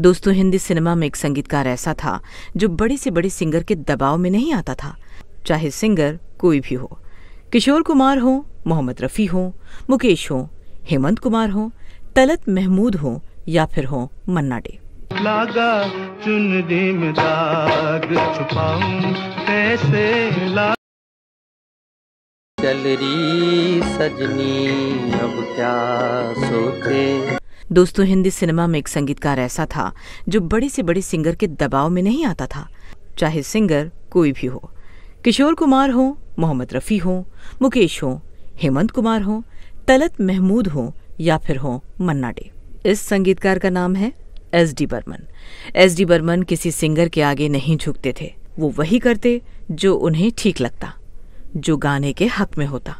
दोस्तों हिंदी सिनेमा में एक संगीतकार ऐसा था जो बड़े से बड़े सिंगर के दबाव में नहीं आता था। चाहे सिंगर कोई भी हो। किशोर कुमार हो मोहम्मद रफ़ी हो मुकेश हो हेमंत कुमार हो तलत महमूद हो या फिर हो मन्ना डे। लागा चुनरी में दाग छुपाऊं कैसे ला चल रही सजनी अब क्या सोचे? दोस्तों, हिंदी सिनेमा में एक संगीतकार ऐसा था जो बड़े से बड़े सिंगर के दबाव में नहीं आता था, चाहे सिंगर कोई भी हो। किशोर कुमार हो, मोहम्मद रफ़ी हो, मुकेश हो, हेमंत कुमार हो, तलत महमूद हो या फिर हो मन्ना डे। इस संगीतकार का नाम है S D Burman. S D Burman किसी सिंगर के आगे नहीं झुकते थे। वो वही करते जो उन्हें ठीक लगता, जो गाने के हक में होता।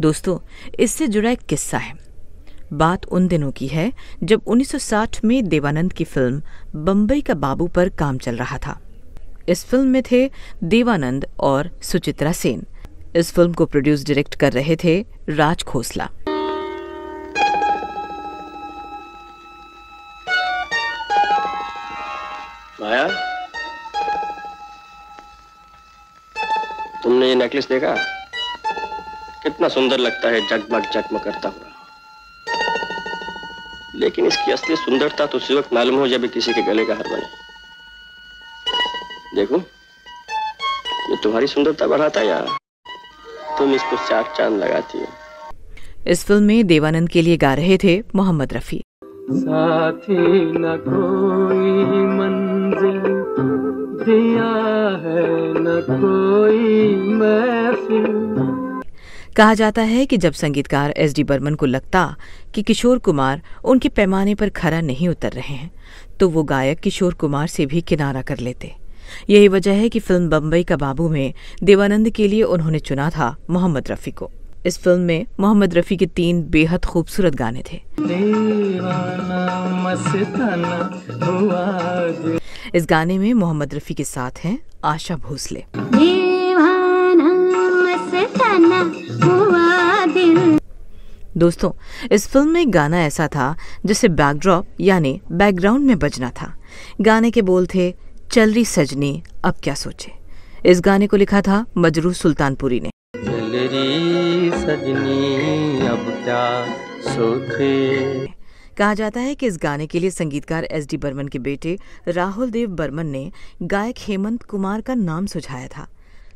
दोस्तों, इससे जुड़ा एक किस्सा है। बात उन दिनों की है, जब 1960 में देवानंद की फ़िल्म बम्बई का बाबू पर काम चल रहा था। इस फ़िल्म में थे देवानंद और सुचित्रा सेन। इस फ़िल्म को प्रोड्यूस डायरेक्ट कर रहे थे राज खोसला। माया? तुमने ये नेकलेस देखा? कितना सुंदर लगता है जगमग जगमग करता हुआ। लेकिन इसकी असली सुंदरता तो उसी वक्त मालूम हो जब किसी के गले का हार बने। देखो ये तुम्हारी सुंदरता बढ़ाता है या तुम इसको चार चाँद लगाती हो? इस फ़िल्म में देवानंद के लिए गा रहे थे मोहम्मद रफी। साथी न कोई मंजिल दिया है न कोई महफिल। कहा जाता है कि जब संगीतकार एस डी बर्मन को लगता कि किशोर कुमार उनके पैमाने पर खरा नहीं उतर रहे हैं तो वो गायक किशोर कुमार से भी किनारा कर लेते। यही वजह है कि फ़िल्म बम्बई का बाबू में देवानंद के लिए उन्होंने चुना था मोहम्मद रफ़ी को। इस फ़िल्म में मोहम्मद रफ़ी के तीन बेहद खूबसूरत गाने थे। इस गाने में मोहम्मद रफ़ी के साथ हैं आशा भोसले। दोस्तों इस फ़िल्म में गाना ऐसा था जिसे बैकड्रॉप यानी बैकग्राउंड में बजना था। गाने के बोल थे चल रही सजनी अब क्या सोचे? इस गाने को लिखा था मजरू सुल्तानपुरी ने। सजनी अब क्या सोचे? कहा जाता है कि इस गाने के लिए संगीतकार एस डी बर्मन के बेटे राहुल देव बर्मन ने गायक हेमंत कुमार का नाम सुझाया था।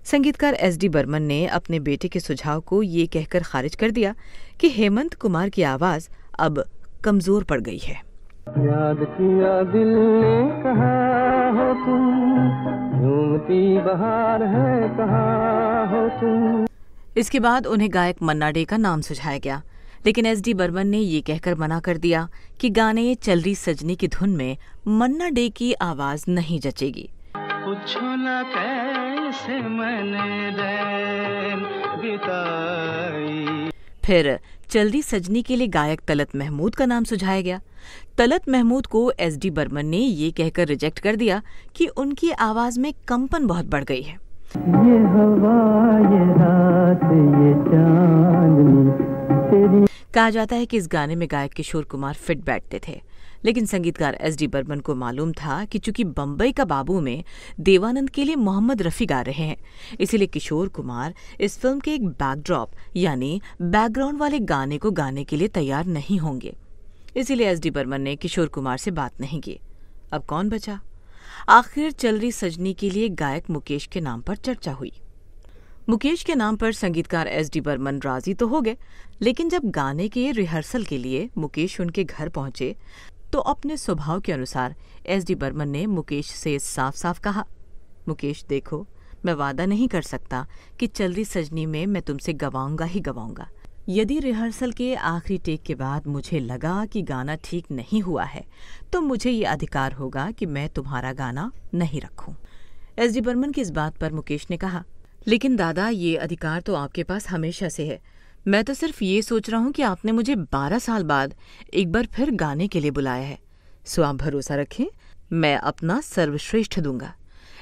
संगीतकार एस डी बर्मन ने अपने बेटे के सुझाव को ये कहकर खारिज कर दिया कि हेमंत कुमार की आवाज़ अब कमज़ोर पड़ गई है। याद किया दिल ने कहा हो तुम झूमती बहार है कहा हो तुम। इसके बाद उन्हें गायक मन्ना डे का नाम सुझाया गया लेकिन एस डी बर्मन ने ये कहकर मना कर दिया कि गाने चल रही सजनी की धुन में मन्ना डे की आवाज़ नहीं जचेगी। पूछो न कैसे मैंने रैन बिताई फिर चल्दी सजनी के लिए गायक तलत महमूद का नाम सुझाया गया। तलत महमूद को एस डी बर्मन ने ये कहकर रिजेक्ट कर दिया कि उनकी आवाज़ में कंपन बहुत बढ़ गई है। ये हवा ये रात ये चांदनी कहा जाता है कि इस गाने में गायक किशोर कुमार फिट बैठते थे। लेकिन संगीतकार एस डी बर्मन को मालूम था कि चूँकि बम्बई का बाबू में देवानंद के लिए मोहम्मद रफ़ी गा रहे हैं, इसीलिए किशोर कुमार इस फ़िल्म के एक बैकड्रॉप यानी बैकग्राउंड वाले गाने को गाने के लिए तैयार नहीं होंगे। इसीलिए एस डी बर्मन ने किशोर कुमार से बात नहीं की। अब कौन बचा? आखिर चल रही सजनी के लिए गायक मुकेश के नाम पर चर्चा हुई। मुकेश के नाम पर संगीतकार एस डी बर्मन राज़ी तो हो गए, लेकिन जब गाने के रिहर्सल के लिए मुकेश उनके घर पहुँचे तो अपने स्वभाव के अनुसार, एस डी बर्मन ने मुकेश से साफ़ साफ़ कहा, मुकेश, देखो, मैं वादा नहीं कर सकता कि चल रही सजनी में मैं तुमसे गवाऊँगा ही गवाऊँगा। यदि रिहर्सल के आखिरी टेक के बाद मुझे लगा कि गाना ठीक नहीं हुआ है तो मुझे ये अधिकार होगा कि मैं तुम्हारा गाना नहीं रखूँ। एस डी बर्मन की इस बात पर मुकेश ने कहा, लेकिन दादा, ये अधिकार तो आपके पास हमेशा से है। मैं तो सिर्फ़ ये सोच रहा हूँ कि आपने मुझे बारह साल बाद एक बार फिर गाने के लिए बुलाया है। सो आप भरोसा रखें, मैं अपना सर्वश्रेष्ठ दूँगा।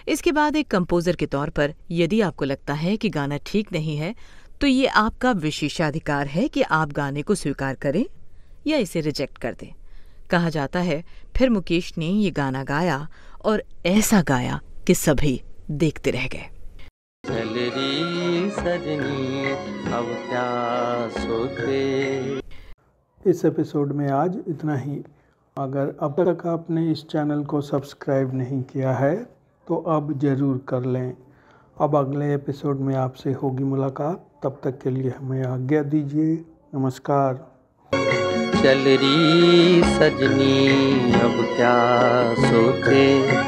इसके बाद एक कंपोजर के तौर पर यदि आपको लगता है कि गाना ठीक नहीं है तो ये आपका विशेषाधिकार है कि आप गाने को स्वीकार करें या इसे रिजेक्ट कर दें। कहा जाता है, फिर मुकेश ने ये गाना गाया और ऐसा गाया कि सभी देखते रह गए। अब क्या सोचे इस एपिसोड में आज इतना ही। अगर अब तक आपने इस चैनल को सब्सक्राइब नहीं किया है तो अब ज़रूर कर लें। अब अगले एपिसोड में आपसे होगी मुलाकात। तब तक के लिए हमें आज्ञा दीजिए। नमस्कार। चल रही सजनी अब क्या सोचे